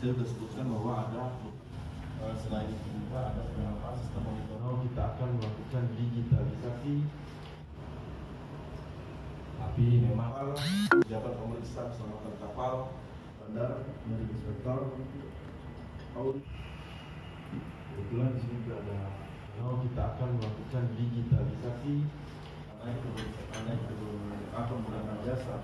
saya sudah sebutkan bahwa ada uh, selain itu juga ada beberapa sistem monitoring kita akan melakukan digitalisasi tapi memang jabat pemeriksaan keselamatan kapal bandar dari inspektor audit kebetulan di sini juga ada oh, kita akan melakukan digitalisasi karena itu karena itu apa menggunakan jasa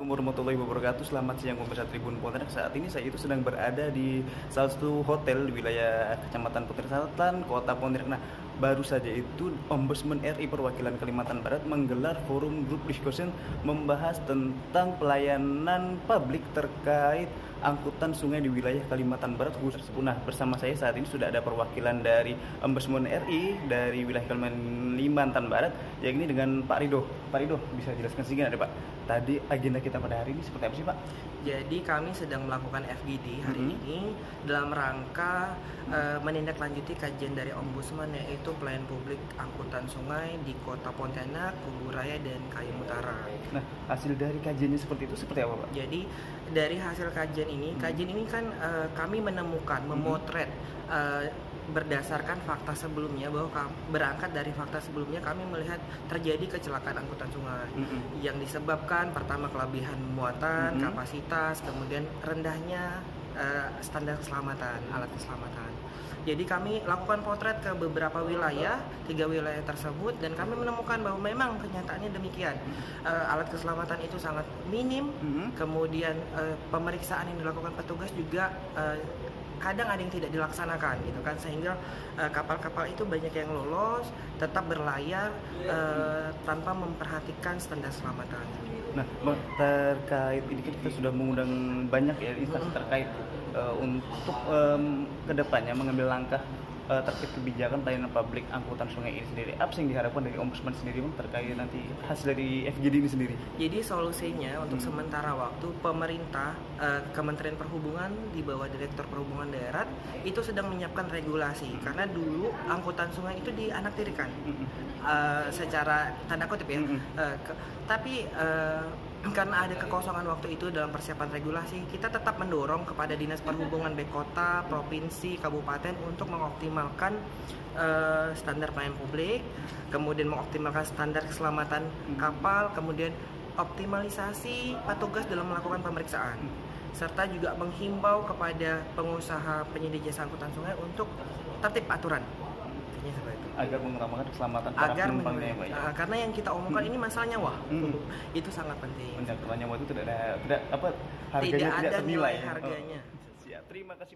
Assalamualaikum warahmatullahi wabarakatuh. Selamat siang pemirsa Tribun Pontianak Saat ini saya itu sedang berada di salah satu hotel di wilayah Kecamatan Putri Selatan, Kota Pontianak. Nah, baru saja itu Ombudsman RI Perwakilan Kalimantan Barat menggelar forum group discussion membahas tentang pelayanan publik terkait angkutan sungai di wilayah Kalimantan Barat khusus Nah, bersama saya saat ini sudah ada perwakilan dari Ombudsman RI dari wilayah Kalimantan Barat yakni dengan Pak Rido. Pak Rido bisa jelaskan sedikit ada Pak. Tadi agenda kita pada hari ini seperti apa sih Pak? Jadi kami sedang melakukan FGD hari Mhm. ini dalam rangka eh, menindaklanjuti kajian dari Ombudsman yaitu pelayanan publik angkutan sungai di Kota Pontianak, Kubu Raya dan Kayun Utara. Nah, hasil dari kajiannya seperti itu seperti apa Pak? Jadi dari hasil kajian ini, kajian ini kan eh, kami menemukan, memotret eh, berdasarkan fakta sebelumnya bahwa berangkat dari fakta sebelumnya kami melihat terjadi kecelakaan angkutan sungai Mm-mm. yang disebabkan pertama kelebihan muatan, Mhm. kapasitas, kemudian rendahnya eh, standar keselamatan, alat keselamatan. Jadi kami lakukan potret ke beberapa wilayah, tiga wilayah tersebut, dan kami menemukan bahwa memang kenyataannya demikian. Eh, alat keselamatan itu sangat minim, Mhm. kemudian eh, pemeriksaan yang dilakukan petugas juga eh, kadang ada yang tidak dilaksanakan gitu kan sehingga eh, kapal-kapal itu banyak yang lolos tetap berlayar eh, tanpa memperhatikan standar keselamatan. Nah, terkait ini kan kita sudah mengundang banyak ya instansi terkait eh, untuk em, ke depannya mengambil langkah eh, terkait kebijakan pelayanan publik angkutan sungai ini sendiri. Apa yang diharapkan dari ombudsman sendiri bang terkait nanti hasil dari FGD ini sendiri? Jadi solusinya untuk Hmm. sementara waktu pemerintah eh, Kementerian Perhubungan di bawah Direktur Perhubungan Darat itu sedang menyiapkan regulasi karena dulu angkutan sungai itu dianaktirikan Mm-mm. eh, secara tanda kutip ya. Mm-mm. Eh, ke- tapi eh, karena ada kekosongan waktu itu dalam persiapan regulasi, kita tetap mendorong kepada dinas perhubungan baik kota, provinsi, kabupaten untuk mengoptimalkan eh, standar pelayanan publik, kemudian mengoptimalkan standar keselamatan kapal, kemudian optimalisasi petugas dalam melakukan pemeriksaan, serta juga menghimbau kepada pengusaha penyedia jasa angkutan sungai untuk tertib aturan. Intinya seperti itu agar mengutamakan keselamatan para agar penumpangnya ya, Pak. ya. uh, karena yang kita omongkan Hmm. ini masalah nyawa Hmm. itu sangat penting Menyangkut nyawa itu tidak ada tidak apa harganya tidak tidak, ada ternilai. nilai ya. harganya Oh. Siap, terima kasih.